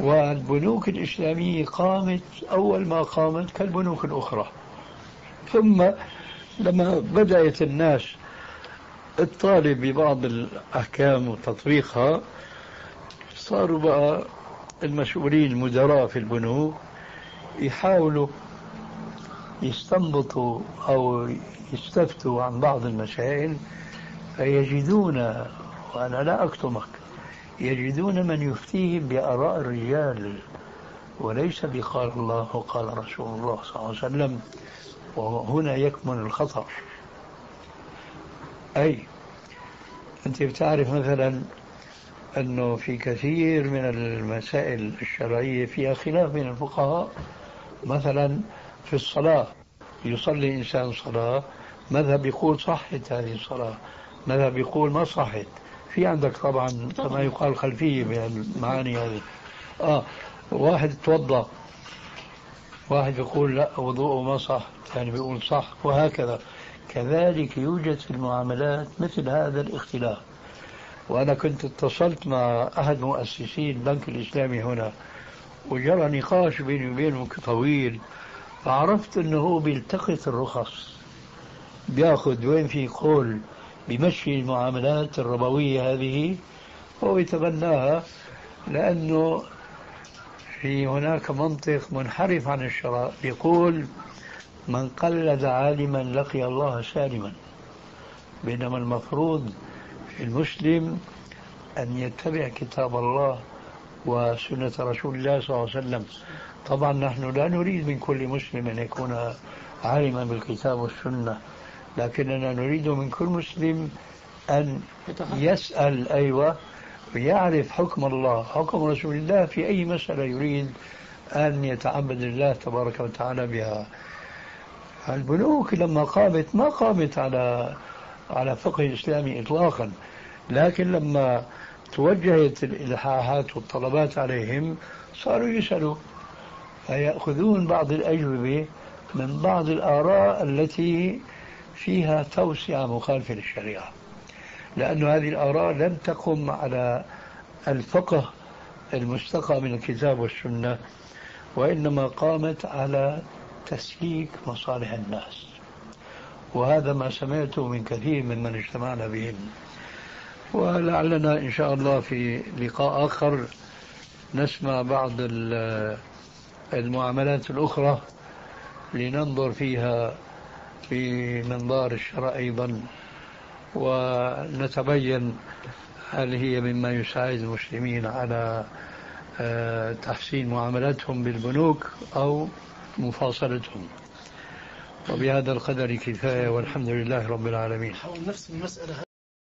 والبنوك الإسلامية قامت أول ما قامت كالبنوك الأخرى. ثم لما بدأت الناس الطالب ببعض الأحكام وتطبيقها صاروا بقى المسؤولين المدراء في البنوك يحاولوا يستنبطوا أو يستفتوا عن بعض المسائل فيجدون وأنا لا أكتمك يجدون من يفتيهم بآراء الرجال وليس بقال الله وقال رسول الله صلى الله عليه وسلم وهنا يكمن الخطر. أي أنت بتعرف مثلا أنه في كثير من المسائل الشرعية فيها خلاف بين الفقهاء. مثلا في الصلاة يصلي إنسان صلاة مذهب يقول صحت هذه الصلاة مذهب يقول ما صحت. في عندك طبعا كما يقال خلفية من المعاني هذه. آه واحد توضأ واحد يقول لا وضوءه ما صح ثاني بيقول صح وهكذا. كذلك يوجد في المعاملات مثل هذا الاختلاف. وأنا كنت اتصلت مع أحد مؤسسي البنك الإسلامي هنا وجرى نقاش بيني وبينه طويل فعرفت أنه هو بيلتقط الرخص. بياخذ وين في قول. بمشي المعاملات الربوية هذه هو يتبناها لأنه في هناك منطق منحرف عن الشرع يقول من قلد عالما لقي الله سالما بينما المفروض في المسلم أن يتبع كتاب الله وسنة رسول الله صلى الله عليه وسلم. طبعا نحن لا نريد من كل مسلم أن يكون عالما بالكتاب والسنة. لكننا نريد من كل مسلم أن يسأل أيوة ويعرف حكم الله حكم رسول الله في أي مسألة يريد أن يتعبد الله تبارك وتعالى بها. البنوك لما قامت ما قامت على على فقه إسلامي إطلاقا لكن لما توجهت الإلحاحات والطلبات عليهم صاروا يسألوا فيأخذون بعض الأجوبة من بعض الآراء التي فيها توسعة مخالفة للشريعة. لأن هذه الآراء لم تقم على الفقه المستقى من الكتاب والسنة وإنما قامت على تسليك مصالح الناس. وهذا ما سمعته من كثير ممن اجتمعنا بهم. ولعلنا إن شاء الله في لقاء آخر نسمع بعض المعاملات الأخرى لننظر فيها في منظار الشرع أيضا ونتبين هل هي مما يساعد المسلمين على آه، تحسين معاملتهم بالبنوك أو مفاصلتهم. وبهذا القدر كفاية والحمد لله رب العالمين.